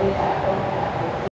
with that.